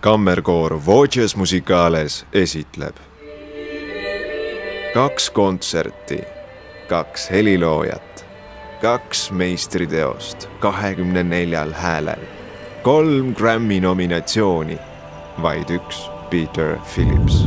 kammerkoor Voces Musicales esitleb kaks kontserti, kaks heliloojat, kaks meistriteost kahekümne neljal häälel, kolm Grammy nominatsiooni, vaid üks Peter Phillips.